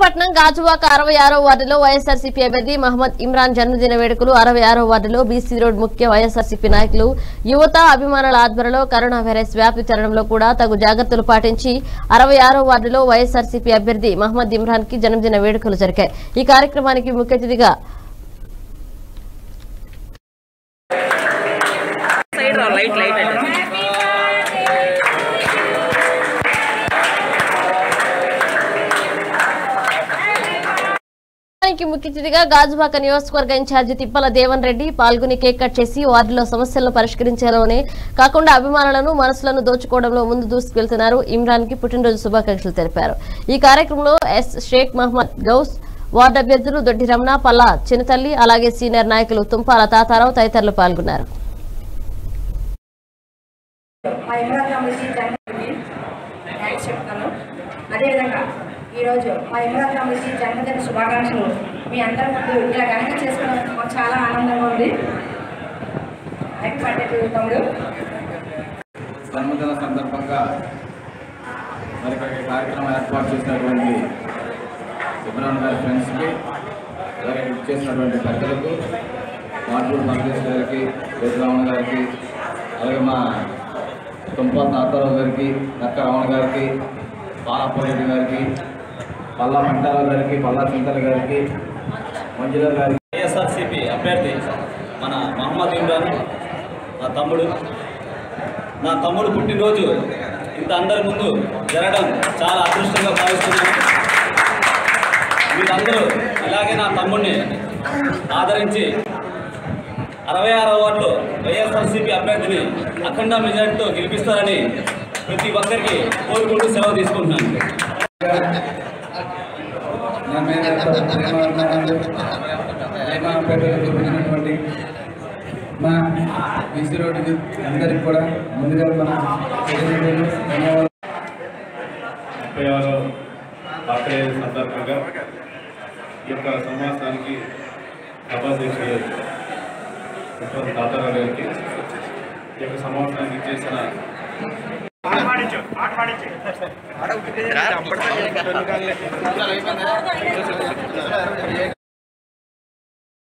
పట్నం గాజువాక అరవై ఆరో వార్డులో వైఎస్ఆర్సీపీ అభ్యర్థి మహమ్మద్ ఇమ్రాన్ జన్మదిన వేడుకలు. అరవై ఆరో వార్డులో బీసీ రోడ్ ముఖ్య వైఎస్ఆర్సీపీ నాయకులు. యువత అభిమానుల ఆధ్వర్యంలో కరోనా వైరస్ వ్యాప్తి తరణంలో కూడా తగు జాగ్రత్తలు పాటించి అరవై ఆరో వార్డులో వైఎస్ఆర్సీపీ అభ్యర్థి మహమ్మద్ ఇమ్రాన్కి జన్మదిన వేడుకలు జరిగాయి. ఈ కార్యక్రమానికి ముఖ్య అతిథిగా కార్యక్రమానికి ముఖ్య అతిథిగా గాజువాక నియోజకవర్గ ఇన్ఛార్జి తిప్పల దేవన్ రెడ్డి పాల్గొని కేక్ కట్ చేసి వార్డులో సమస్యలను పరిష్కరించేలోనే కాకుండా అభిమానులను మనసులను దోచుకోవడంలో ముందు దూసుకెళ్తున్నారు. ఇమ్రాన్కి పుట్టినరోజు శుభాకాంక్షలు తెలిపారు. ఈ కార్యక్రమంలో ఎస్. షేక్ మహమ్మద్ గౌస్ వార్డు అభ్యర్థులు దొడ్డి రమణ పల్లా చిన్నతల్లి అలాగే సీనియర్ నాయకులు తుంపాల తాతారావు తదితరులు పాల్గొన్నారు. అదేవిధంగా ఈరోజు మా ఇమ్రాన్ జన్మదిన శుభాకాంక్షలు మీ అందరి ముందు ఇలా ఘనంగా చేసుకోవడం మాకు చాలా ఆనందంగా ఉంది. తమ్ముడు? జన్మదిన సందర్భంగా మరి ఇక్కడికి కార్యక్రమం ఏర్పాటు చేసినటువంటి ఇమ్రాన్ గారి ఫ్రెండ్స్కి అలాగే చేసినటువంటి పెద్దలకు మాటూరు మహేష్ గారికి పెద్దరామణ గారికి అలాగే మా తుంపా తాతారావు గారికి నక్క రమణ గారికి పాలప్పరెడ్డి గారికి పల్లా మంటారావు గారికి పల్లా చింతల గారికి మంజుల గారికి. వైఎస్ఆర్సీపీ అభ్యర్థి మన మహమ్మద్ ఇమ్రాన్ నా తమ్ముడు. నా తమ్ముడు పుట్టినరోజు ఇంత అందరి ముందు జరగడం చాలా అదృష్టంగా భావిస్తున్నాను. మీరందరూ ఇలాగే నా తమ్ముడిని ఆదరించి అరవై ఆరో వార్డులో వైఎస్ఆర్సీపీ అభ్యర్థిని అఖండ మెజార్టీతో గెలిపిస్తారని ప్రతి ఒక్కరికి కోరుకుంటూ సెలవు తీసుకుంటున్నాను. నా మీద ప్రేమ మా బీసీ రోడ్డు అందరికి కూడా ముందుగా మన ధన్యవాదాలు. ముప్పై సందర్భంగా ఈ యొక్క సమావేశానికి సభాధ్యక్షులు ముప్పై తాతారావు గారికి ఈ యొక్క సమావేశానికి చేసిన entrar.